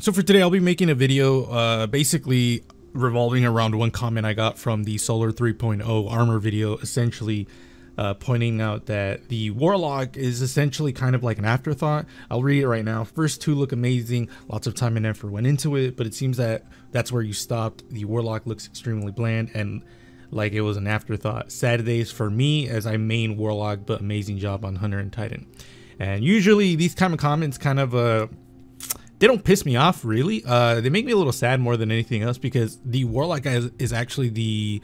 So for today, I'll be making a video uh, basically revolving around one comment I got from the Solar 3.0 armor video, essentially uh, pointing out that the Warlock is essentially kind of like an afterthought. I'll read it right now. First two look amazing, lots of time and effort went into it, but it seems that that's where you stopped. The Warlock looks extremely bland and like it was an afterthought. Sad days for me as I main Warlock, but amazing job on Hunter and Titan. And usually these kind of comments kind of uh, they don't piss me off really. Uh, they make me a little sad more than anything else because the Warlock is, is actually the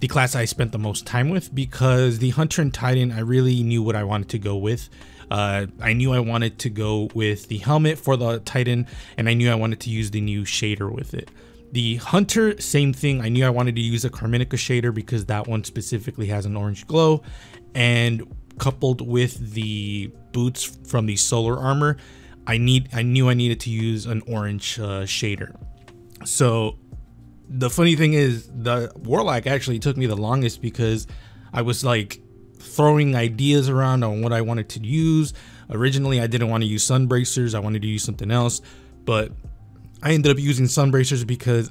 the class I spent the most time with because the Hunter and Titan I really knew what I wanted to go with. Uh, I knew I wanted to go with the helmet for the Titan and I knew I wanted to use the new shader with it. The Hunter, same thing. I knew I wanted to use a Carminica shader because that one specifically has an orange glow and coupled with the boots from the solar armor, I need I knew I needed to use an orange uh, shader. So the funny thing is the warlock actually took me the longest because I was like throwing ideas around on what I wanted to use. Originally, I didn't want to use sun bracers. I wanted to use something else, but I ended up using sun bracers because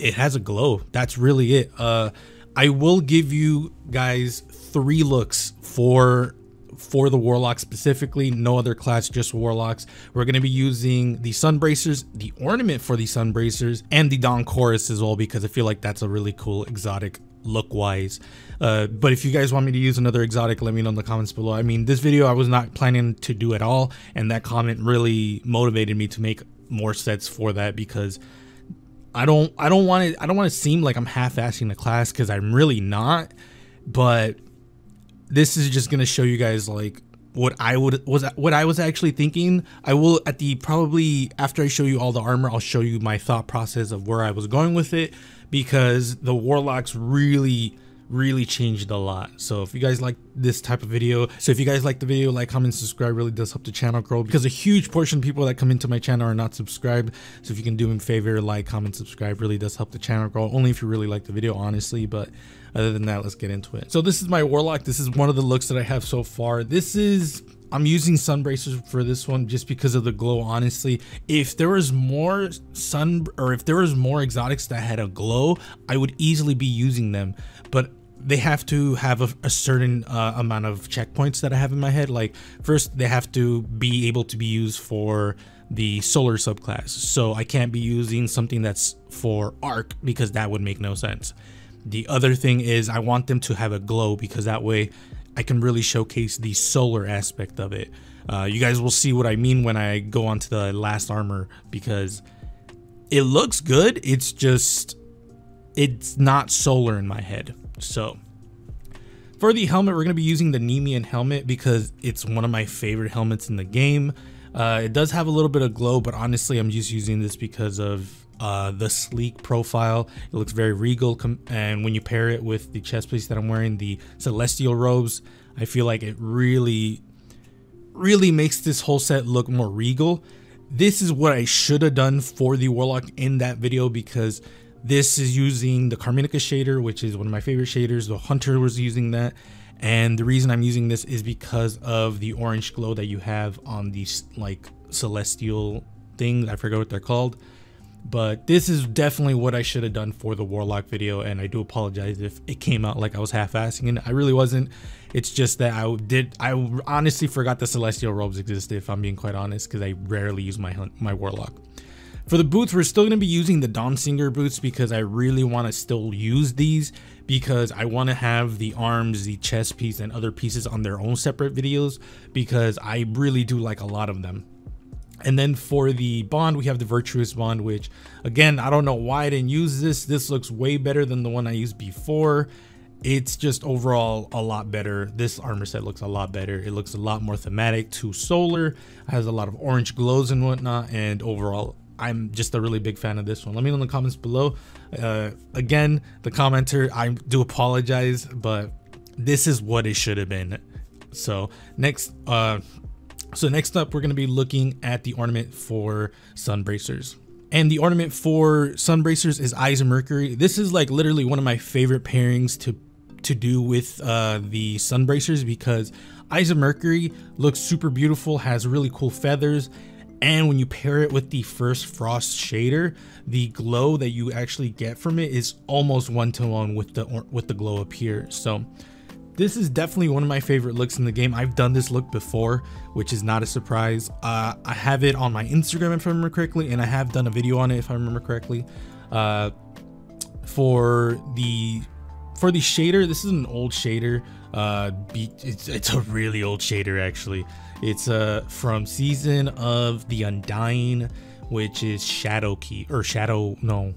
it has a glow. That's really it. Uh, I will give you guys three looks for for the warlock specifically no other class just warlocks. We're going to be using the sun bracers the ornament for the sun bracers and the dawn chorus as well because i feel like that's a really cool exotic look wise uh, but if you guys want me to use another exotic let me know in the comments below. I mean this video i was not planning to do at all and that comment really motivated me to make more sets for that because i don't i don't want to i don't want to seem like i'm half-assing the class because i'm really not but this is just gonna show you guys like what I would was what I was actually thinking. I will at the probably after I show you all the armor, I'll show you my thought process of where I was going with it because the warlocks really really changed a lot. So if you guys like this type of video so if you guys like the video like comment subscribe really does help the channel grow because a huge portion of people that come into my channel are not subscribed. So if you can do me a favor like comment subscribe really does help the channel grow. Only if you really like the video honestly but other than that let's get into it. So this is my warlock. This is one of the looks that i have so far. This is I'm using sun bracers for this one just because of the glow honestly. If there was more sun or if there was more exotics that had a glow I would easily be using them. But they have to have a, a certain uh, amount of checkpoints that I have in my head. Like first, they have to be able to be used for the solar subclass. So I can't be using something that's for arc because that would make no sense. The other thing is I want them to have a glow because that way I can really showcase the solar aspect of it. Uh, you guys will see what I mean when I go on to the last armor because it looks good. It's just, it's not solar in my head. So for the helmet, we're going to be using the Nemean helmet because it's one of my favorite helmets in the game. Uh, it does have a little bit of glow, but honestly, I'm just using this because of uh, the sleek profile. It looks very regal, and when you pair it with the chest piece that I'm wearing, the celestial robes, I feel like it really, really makes this whole set look more regal. This is what I should have done for the Warlock in that video because this is using the Carminica shader, which is one of my favorite shaders. The Hunter was using that. And the reason I'm using this is because of the orange glow that you have on these like celestial things. I forget what they're called. But this is definitely what I should have done for the Warlock video. And I do apologize if it came out like I was half-assing it. I really wasn't. It's just that I did, I honestly forgot the Celestial Robes existed if I'm being quite honest. Because I rarely use my, my Warlock. For the boots, we're still going to be using the Dawnsinger boots because I really want to still use these because I want to have the arms, the chest piece, and other pieces on their own separate videos because I really do like a lot of them. And then for the bond, we have the Virtuous Bond, which again, I don't know why I didn't use this. This looks way better than the one I used before. It's just overall a lot better. This armor set looks a lot better. It looks a lot more thematic to solar, has a lot of orange glows and whatnot, and overall I'm just a really big fan of this one. Let me know in the comments below. Uh, again, the commenter, I do apologize, but this is what it should have been. So next, uh, so next up, we're to be looking at the ornament for sun bracers. And the ornament for sun bracers is Eyes of Mercury. This is like literally one of my favorite pairings to to do with uh, the sun bracers because Eyes of Mercury looks super beautiful, has really cool feathers, And when you pair it with the first frost shader, the glow that you actually get from it is almost one to one with the with the glow up here. So this is definitely one of my favorite looks in the game. I've done this look before, which is not a surprise. Uh, I have it on my Instagram if I remember correctly, and I have done a video on it if I remember correctly. Uh, for the for the shader, this is an old shader. Uh, it's, it's a really old shader actually. It's uh from season of the Undying, which is Shadowkeep or Shadow no,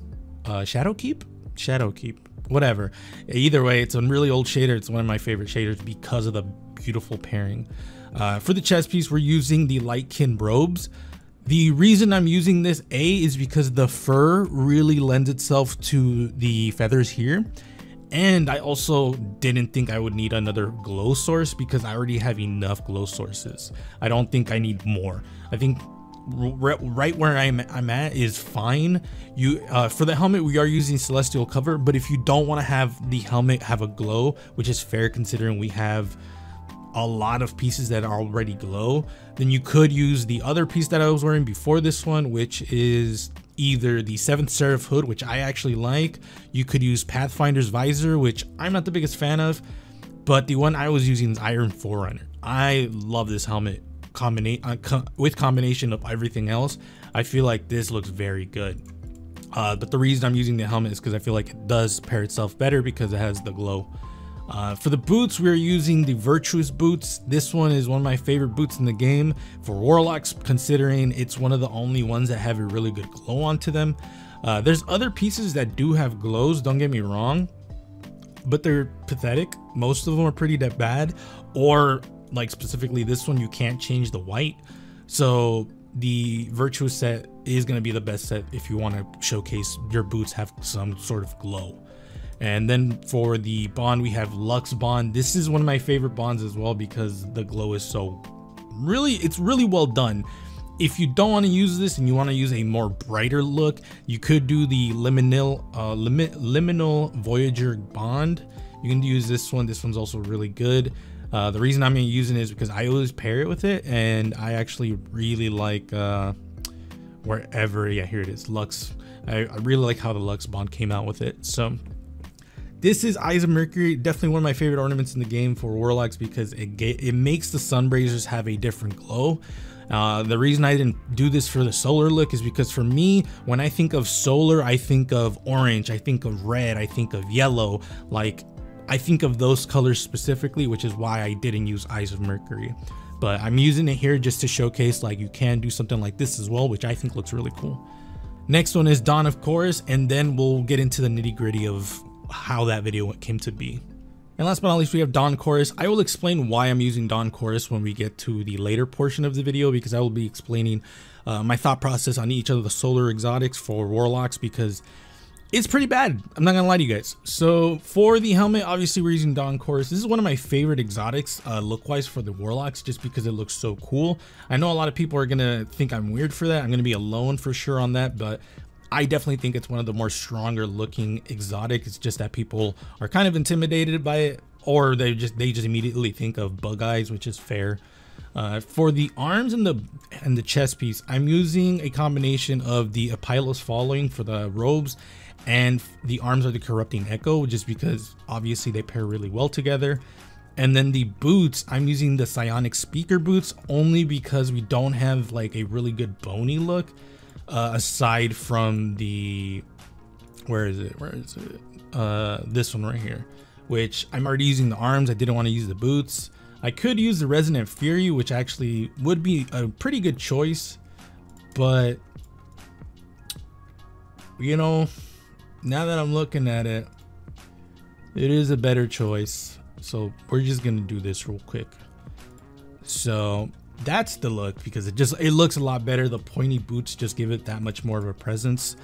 uh Shadowkeep, Shadowkeep, whatever. Either way, it's a really old shader. It's one of my favorite shaders because of the beautiful pairing. Uh, for the chest piece, we're using the Lightkin robes. The reason I'm using this A is because the fur really lends itself to the feathers here. And I also didn't think I would need another glow source because I already have enough glow sources. I don't think I need more. I think right where I'm, I'm at is fine. You uh, For the helmet, we are using Celestial Cover, but if you don't want to have the helmet have a glow, which is fair considering we have a lot of pieces that are already glow, then you could use the other piece that I was wearing before this one, which is either the Seventh Seraph hood, which I actually like. You could use Pathfinder's visor, which I'm not the biggest fan of, but the one I was using is Iron Forerunner. I love this helmet combination uh, with combination of everything else. I feel like this looks very good. Uh, but the reason I'm using the helmet is because I feel like it does pair itself better because it has the glow uh, for the boots, we're using the Virtuous boots. This one is one of my favorite boots in the game for Warlocks, considering it's one of the only ones that have a really good glow onto them. Uh, there's other pieces that do have glows, don't get me wrong, but they're pathetic. Most of them are pretty bad, or like specifically this one, you can't change the white. So the Virtuous set is going to be the best set if you want to showcase your boots have some sort of glow. And then for the bond, we have Lux Bond. This is one of my favorite bonds as well because the glow is so really, it's really well done. If you don't want to use this and you want to use a more brighter look, you could do the Liminal, uh, Liminal Voyager Bond. You can use this one. This one's also really good. Uh, the reason I'm using it is because I always pair it with it, and I actually really like uh, wherever. Yeah, here it is, Lux. I, I really like how the Lux Bond came out with it. So this is Eyes of Mercury, definitely one of my favorite ornaments in the game for Warlocks because it it makes the Sunbracers have a different glow. Uh, the reason I didn't do this for the solar look is because for me, when I think of solar, I think of orange, I think of red, I think of yellow. Like, I think of those colors specifically, which is why I didn't use Eyes of Mercury. But I'm using it here just to showcase like you can do something like this as well, which I think looks really cool. Next one is Dawn of Chorus, and then we'll get into the nitty gritty of how that video came to be. And last but not least, we have Dawn Chorus. I will explain why I'm using Dawn Chorus when we get to the later portion of the video because I will be explaining uh, my thought process on each of the solar exotics for Warlocks because it's pretty bad. I'm not gonna lie to you guys. So for the helmet, obviously we're using Dawn Chorus. This is one of my favorite exotics uh, look-wise for the Warlocks just because it looks so cool. I know a lot of people are gonna think I'm weird for that. I'm gonna be alone for sure on that, but I definitely think it's one of the more stronger looking exotic. It's just that people are kind of intimidated by it or they just they just immediately think of bug eyes, which is fair. Uh, for the arms and the and the chest piece, I'm using a combination of the Apylos following for the robes and the arms are the corrupting echo just because obviously they pair really well together. And then the boots, I'm using the psionic speaker boots only because we don't have like a really good bony look uh, aside from the where is it? Where is it? Uh, this one right here, which I'm already using the arms. I didn't want to use the boots. I could use the Resonant Fury, which actually would be a pretty good choice, but you know, now that I'm looking at it, it is a better choice. So we're just gonna do this real quick. So that's the look because it just it looks a lot better. The pointy boots just give it that much more of a presence.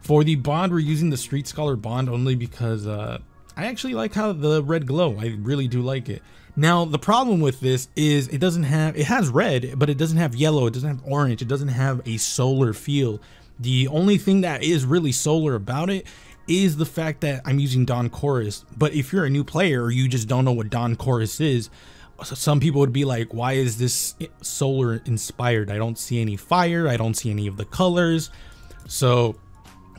For the bond we're using the street scholar bond only because uh i actually like how the red glow. I really do like it. Now the problem with this is it doesn't have it has red but it doesn't have yellow. It doesn't have orange. It doesn't have a solar feel. The only thing that is really solar about it is the fact that i'm using Dawn chorus but if you're a new player or you just don't know what Dawn chorus is some people would be like, why is this solar inspired? I don't see any fire. I don't see any of the colors. So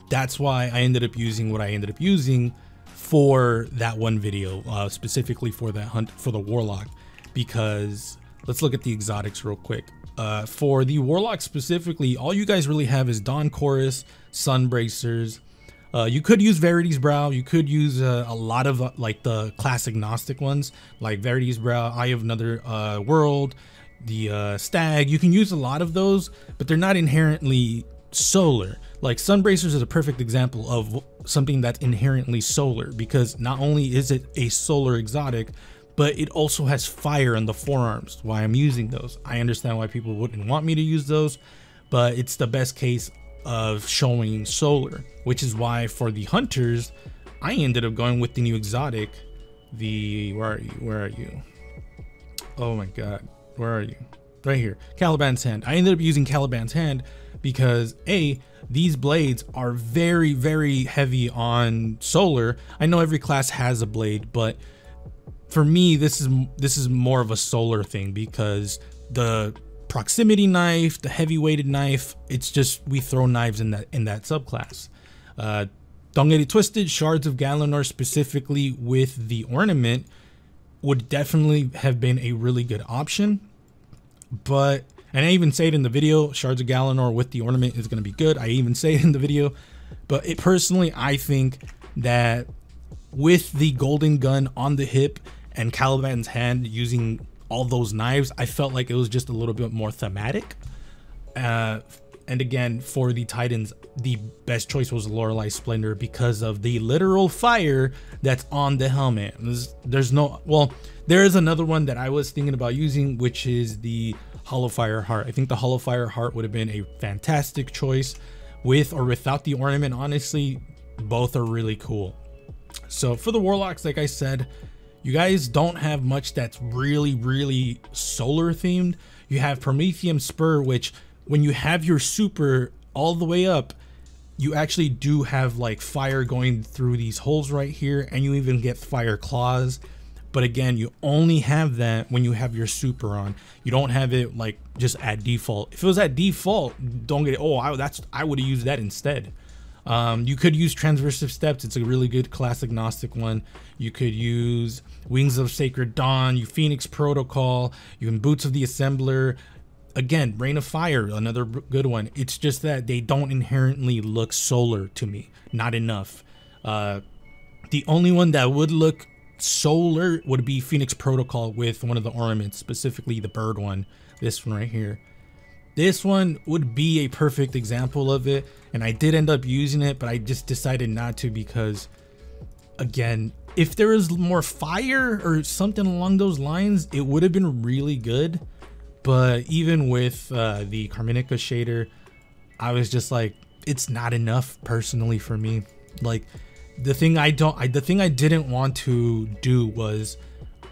that's why I ended up using what I ended up using for that one video, uh, specifically for that hunt for the warlock, because let's look at the exotics real quick. Uh, for the warlock specifically, all you guys really have is Dawn Chorus, Sunbracers, uh, you could use Verity's Brow. You could use uh, a lot of uh, like the classic Gnostic ones, like Verity's Brow, Eye of Another uh, World, the uh, Stag. You can use a lot of those, but they're not inherently solar. Like Sunbracers is a perfect example of something that's inherently solar because not only is it a solar exotic, but it also has fire on the forearms. Why I'm using those. I understand why people wouldn't want me to use those, but it's the best case of showing solar, which is why for the hunters, I ended up going with the new exotic. The where are you? Where are you? Oh my god, where are you? Right here, Caliban's hand. I ended up using Caliban's hand because a these blades are very very heavy on solar. I know every class has a blade, but for me this is this is more of a solar thing because the proximity knife, the heavy weighted knife. It's just we throw knives in that in that subclass. Uh, don't get it twisted. Shards of Galanor specifically with the ornament would definitely have been a really good option. But and I even say it in the video, Shards of Galanor with the ornament is going to be good. I even say it in the video. But it personally, I think that with the golden gun on the hip and Caliban's hand using all those knives, I felt like it was just a little bit more thematic. Uh, and again, for the Titans, the best choice was Loreley Splendor because of the literal fire that's on the helmet. There's, there's no, well, there is another one that I was thinking about using, which is the Hallowfire Heart. I think the Hallowfire Heart would have been a fantastic choice with or without the ornament. Honestly, both are really cool. So for the Warlocks, like I said, you guys don't have much that's really, really solar themed. You have Promethium Spur, which when you have your super all the way up, you actually do have like fire going through these holes right here, and you even get fire claws. But again, you only have that when you have your super on. You don't have it like just at default. If it was at default, don't get it. Oh, I, that's I would have used that instead. Um, you could use Transversive Steps. It's a really good classic Gnostic one. You could use Wings of Sacred Dawn, you Phoenix Protocol, you can Boots of the Assembler. Again, Rain of Fire, another good one. It's just that they don't inherently look solar to me. Not enough. Uh, the only one that would look solar would be Phoenix Protocol with one of the ornaments, specifically the bird one. This one right here. This one would be a perfect example of it, and I did end up using it, but I just decided not to because, again, if there was more fire or something along those lines, it would have been really good. But even with uh, the Carminica shader, I was just like, it's not enough personally for me. Like the thing I don't, I, the thing I didn't want to do was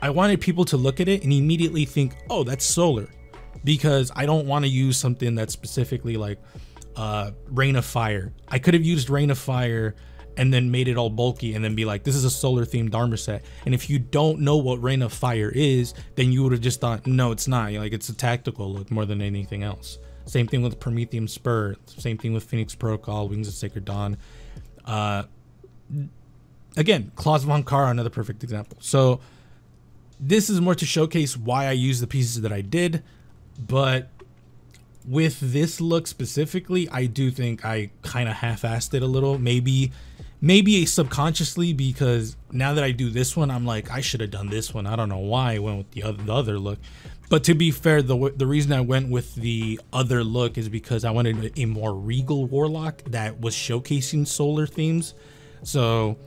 I wanted people to look at it and immediately think, oh, that's solar. Because I don't want to use something that's specifically like uh, Rain of Fire. I could have used Rain of Fire and then made it all bulky and then be like, this is a solar themed armor set. And if you don't know what Rain of Fire is, then you would have just thought, no, it's not. Like it's a tactical look more than anything else. Same thing with Promethium Spur. Same thing with Phoenix Protocol, Wings of Sacred Dawn. Uh, again, Claws of Ahamkara, another perfect example. So this is more to showcase why I use the pieces that I did, but with this look specifically, I do think I kind of half-assed it a little. Maybe maybe subconsciously because now that I do this one, I'm like, I should have done this one. I don't know why I went with the other, the other look. But to be fair, the the reason I went with the other look is because I wanted a more regal warlock that was showcasing solar themes. So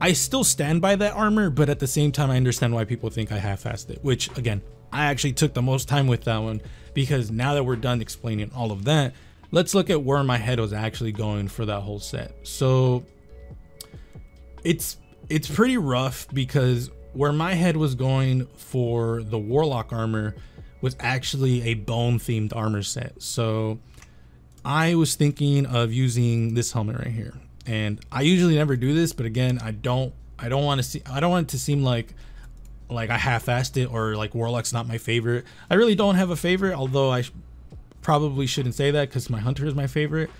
I still stand by that armor, but at the same time, I understand why people think I half-assed it. Which again, I actually took the most time with that one because now that we're done explaining all of that, let's look at where my head was actually going for that whole set. So it's it's pretty rough because where my head was going for the warlock armor was actually a bone themed armor set. So I was thinking of using this helmet right here. And I usually never do this, but again, I don't I don't want to see I don't want it to seem like like I half-assed it or like Warlock's not my favorite. I really don't have a favorite, although I sh probably shouldn't say that because my Hunter is my favorite.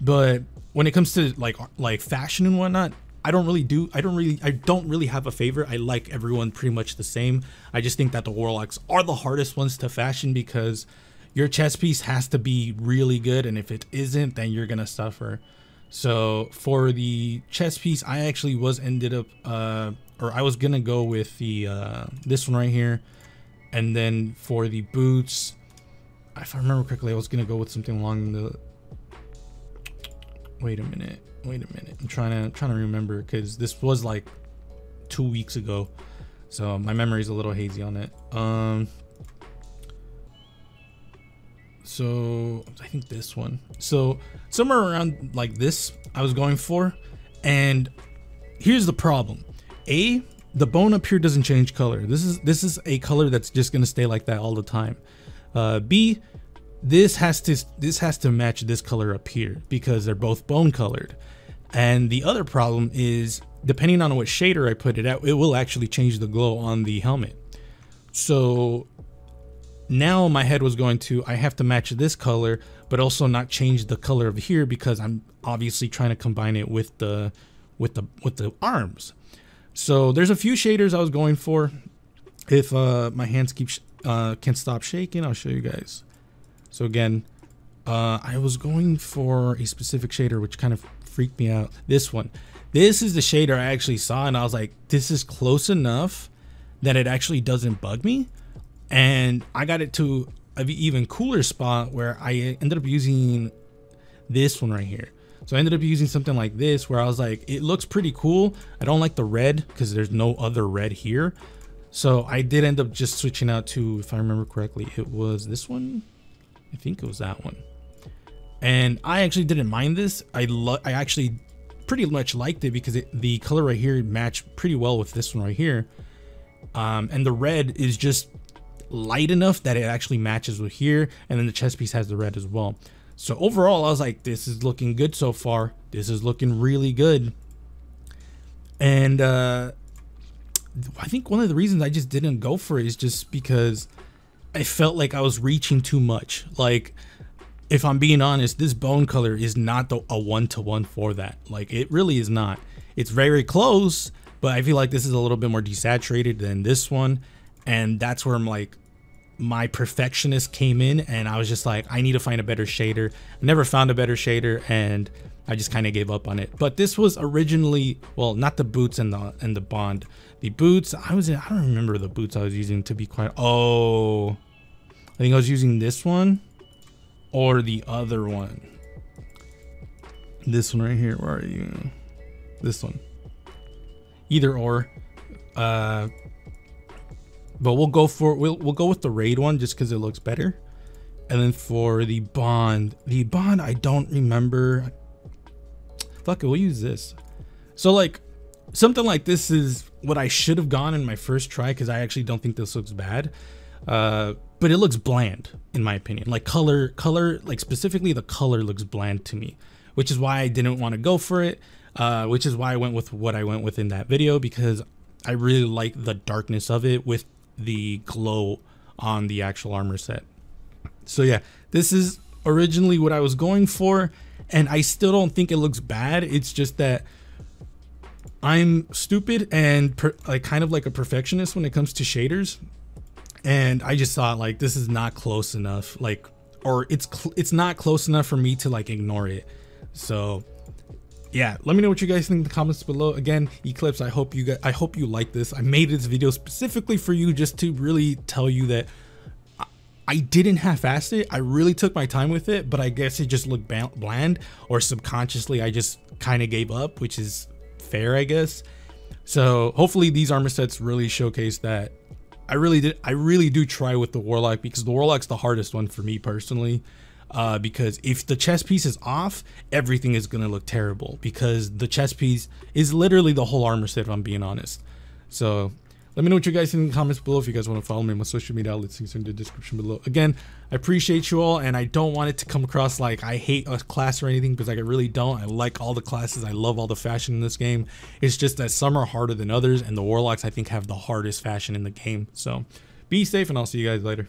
But when it comes to like like fashion and whatnot, I don't really do I don't really I don't really have a favorite. I like everyone pretty much the same. I just think that the Warlocks are the hardest ones to fashion because your chest piece has to be really good and if it isn't then you're gonna suffer. So for the chest piece, I actually was ended up, uh, or I was gonna go with the uh, this one right here, and then for the boots, if I remember correctly, I was gonna go with something along the. Wait a minute. Wait a minute. I'm trying to trying to remember because this was like two weeks ago, so my memory's a little hazy on it. Um. So I think this one. So somewhere around like this, I was going for, and here's the problem: a the bone up here doesn't change color. This is this is a color that's just gonna stay like that all the time. Uh, B this has to this has to match this color up here because they're both bone colored. And the other problem is depending on what shader I put it at, it will actually change the glow on the helmet. So now my head was going to I have to match this color but also not change the color of here because I'm obviously trying to combine it with the with the with the arms so there's a few shaders I was going for. If uh, my hands keep uh, can't stop shaking I'll show you guys. So again uh, I was going for a specific shader which kind of freaked me out. This one. This is the shader I actually saw and I was like this is close enough that it actually doesn't bug me. And I got it to an even cooler spot where I ended up using this one right here. So I ended up using something like this where I was like, it looks pretty cool. I don't like the red because there's no other red here. So I did end up just switching out to, if I remember correctly, it was this one. I think it was that one. And I actually didn't mind this. I I actually pretty much liked it because it, the color right here matched pretty well with this one right here. Um, and the red is just light enough that it actually matches with here and then the chest piece has the red as well so overall i was like this is looking good so far. This is looking really good. And uh i think one of the reasons i just didn't go for it is just because i felt like i was reaching too much. Like if i'm being honest this bone color is not the, a one-to-one for that. Like it really is not. It's very close but i feel like this is a little bit more desaturated than this one. And that's where I'm like my perfectionist came in and I was just like I need to find a better shader. Never found a better shader and I just kind of gave up on it. But this was originally well, not the boots and the and the bond. The boots I was in, I don't remember the boots I was using to be quite oh I think I was using this one or the other one. This one right here, where are you? This one. Either or. Uh but we'll go for we'll we'll go with the raid one just because it looks better. And then for the bond, the bond I don't remember. Fuck it, we'll use this. So like something like this is what I should have gone in my first try because I actually don't think this looks bad. Uh, but it looks bland in my opinion. Like color, color, like specifically the color looks bland to me, which is why I didn't want to go for it. Uh, which is why I went with what I went with in that video because I really like the darkness of it with the glow on the actual armor set. So yeah, this is originally what I was going for and I still don't think it looks bad. It's just that I'm stupid and per, like kind of like a perfectionist when it comes to shaders. And I just thought like this is not close enough like or it's it's not close enough for me to like ignore it. So yeah let me know what you guys think in the comments below again eclipse i hope you guys i hope you like this i made this video specifically for you just to really tell you that I didn't half-ass it. I really took my time with it, but I guess it just looked bland or subconsciously I just kind of gave up, which is fair, I guess. So hopefully these armor sets really showcase that I really did. I really do try with the Warlock because the Warlock's the hardest one for me personally uh, because if the chest piece is off, everything is gonna look terrible because the chest piece is literally the whole armor set. If I'm being honest, so Let me know what you guys think in the comments below. If you guys want to follow me on my social media outlets, links in the description below. Again, I appreciate you all, and I don't want it to come across like I hate a class or anything because like I really don't. I like all the classes. I love all the fashion in this game. It's just that some are harder than others, and the warlocks I think have the hardest fashion in the game. So be safe, and I'll see you guys later.